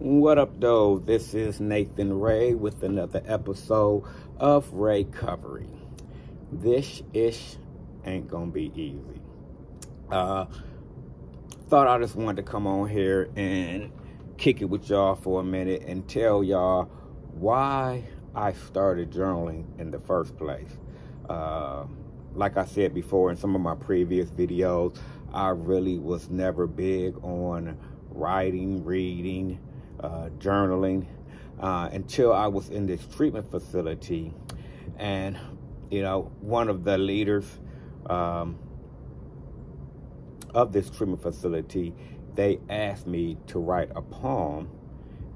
What up, though? This is Nathan Ray with another episode of Raycovery. This ish ain't gonna be easy. Uh, thought I just wanted to come on here and kick it with y'all for a minute and tell y'all why I started journaling in the first place. Uh, like I said before in some of my previous videos, I really was never big on writing, reading, uh, journaling uh, until I was in this treatment facility. And, you know, one of the leaders um, of this treatment facility, they asked me to write a poem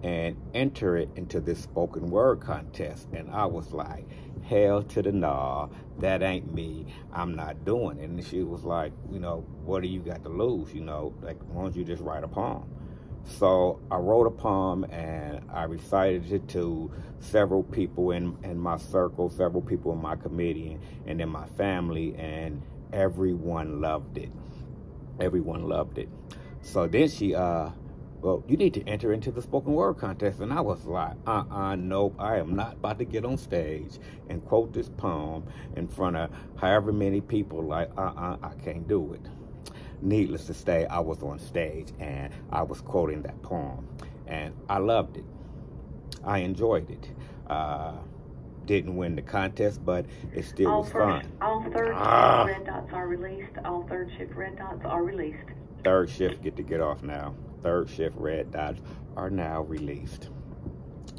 and enter it into this spoken word contest. And I was like, hell to the nah, that ain't me. I'm not doing it. And she was like, you know, what do you got to lose? You know, like, why don't you just write a poem? So I wrote a poem and I recited it to several people in, in my circle, several people in my committee and in my family, and everyone loved it. Everyone loved it. So then she uh well, you need to enter into the spoken word contest. And I was like, uh-uh, nope, I am not about to get on stage and quote this poem in front of however many people. Like, uh-uh, I can't do it. Needless to say, I was on stage and I was quoting that poem. And I loved it. I enjoyed it. Uh, didn't win the contest, but it still all was first, fun. All third Ah. shift red dots are released. All third shift red dots are released. Third shift get to get off now. Third shift red dots are now released.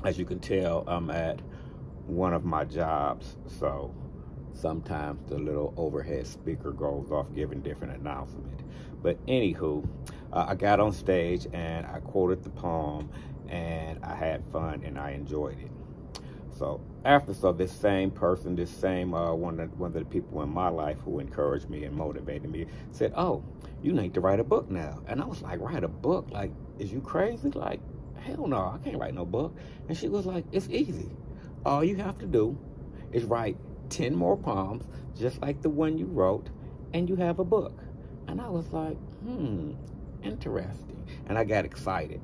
As you can tell, I'm at one of my jobs, so sometimes the little overhead speaker goes off giving different announcement. But anywho, uh, I got on stage and I quoted the poem and I had fun and I enjoyed it. So after so this same person, this same uh, one of one of the people in my life who encouraged me and motivated me said, "Oh, you need to write a book now." And I was like, "Write a book? Like, is you crazy? Like, hell no, I can't write no book." And she was like, "It's easy. All you have to do is write ten more poems, just like the one you wrote, and you have a book." And I was like, "Hmm, interesting." And I got excited.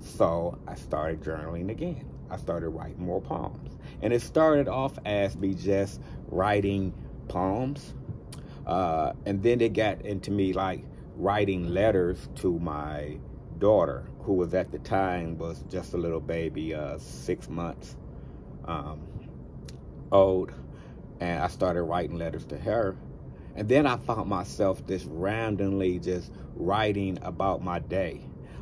So I started journaling again. I started writing more poems. And it started off as me just writing poems. Uh, and then it got into me like writing letters to my daughter, who was at the time was just a little baby, uh, six months um, old. And I started writing letters to her. And then I found myself just randomly just writing about my day.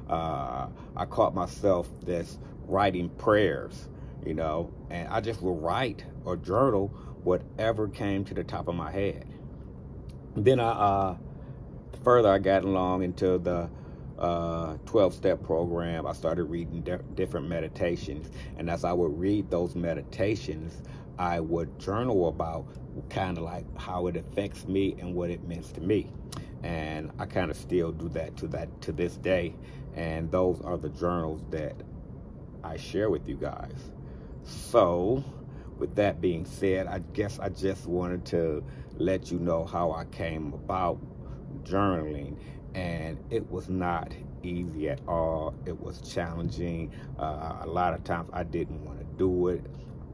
Uh, I caught myself just writing prayers, you know, and I just would write or journal whatever came to the top of my head. Then I, uh, further I got along into the uh, 12 step program, I started reading di- different meditations. And as I would read those meditations, I would journal about kind of like how it affects me and what it means to me. And I kind of still do that to that to this day. And those are the journals that I share with you guys. So, with that being said, I guess I just wanted to let you know how I came about journaling. And it was not easy at all. It was challenging. Uh, a lot of times I didn't want to do it.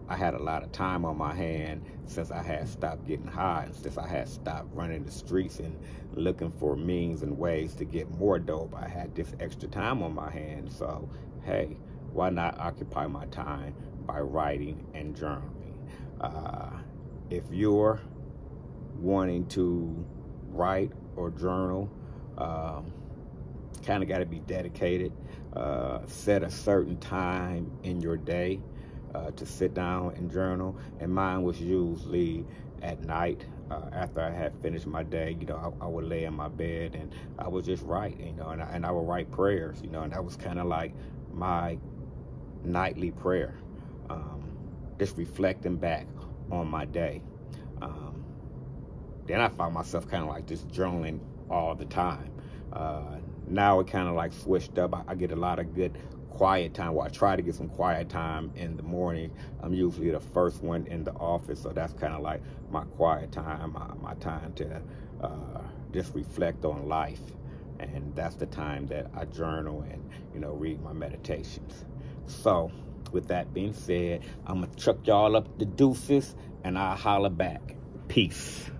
I had a lot of time on my hand since I had stopped getting high and since I had stopped running the streets and looking for means and ways to get more dope. I had this extra time on my hand. So, hey, why not occupy my time by writing and journaling? Uh, if you're wanting to write or journal, um, kind of got to be dedicated. Uh, set a certain time in your day uh, to sit down and journal. And mine was usually at night uh, after I had finished my day. You know, I, I, would lay in my bed and I would just write. You know, and I, and I would write prayers. You know, and that was kind of like my nightly prayer. Um, just reflecting back on my day. Um, then I found myself kind of like just journaling all the time. Uh, now it kind of like switched up. I, I, get a lot of good quiet time. Well, I try to get some quiet time in the morning. I'm usually the first one in the office, so that's kind of like my quiet time, my, my time to uh, just reflect on life And that's the time that I journal and, you know, read my meditations. So, with that being said, I'm going to chuck y'all up the deuces and I'll holler back. Peace.